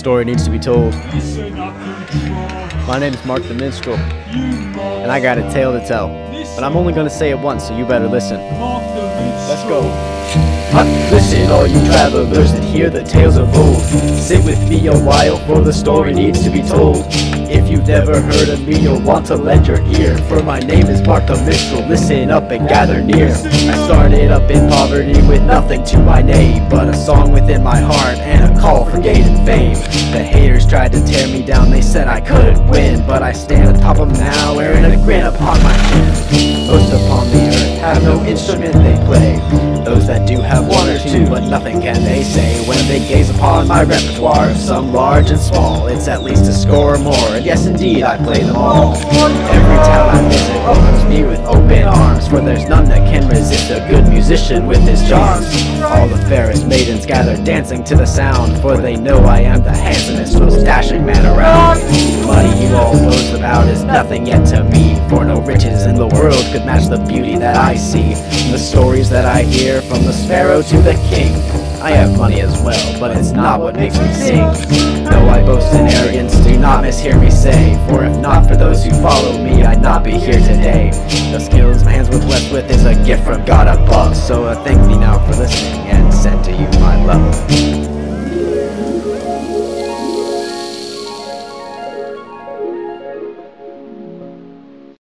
story needs to be told. My name name's Mark the Minstrel, and I got a tale to tell. But I'm only gonna say it once, so you better listen. Let's go. Listen, all you travelers that hear the tales of old. Sit with me a while, for the story needs to be told. If you've never heard of me, you'll want to lend your ear. For my name is Mark the Minstrel, listen up and gather near. I started up in poverty with nothing to my name, but a song within my heart and a call tried to tear me down, they said I couldn't win, but I stand atop them now, wearing a grin upon my chin. Most upon the earth have no instrument they play. Those that do have one or two, but nothing can they say when they gaze upon my repertoire some large and small. It's at least a score or more, and yes, indeed, I play them all. Every town I visit welcomes me with open arms, for there's none that can resist a good musician with his charms. All maidens gather dancing to the sound, for they know I am the handsomest, most dashing man around. Money you all boast about is nothing yet to me, for no riches in the world could match the beauty that I see. The stories that I hear from the sparrow to the king. I have money as well, but it's not what makes me sing. Though I boast in arrogance, do not mishear me say, for if not for those who follow me, I'd not be here today. The skills my hands were blessed with is a gift from God above, so uh, thank me now for listening.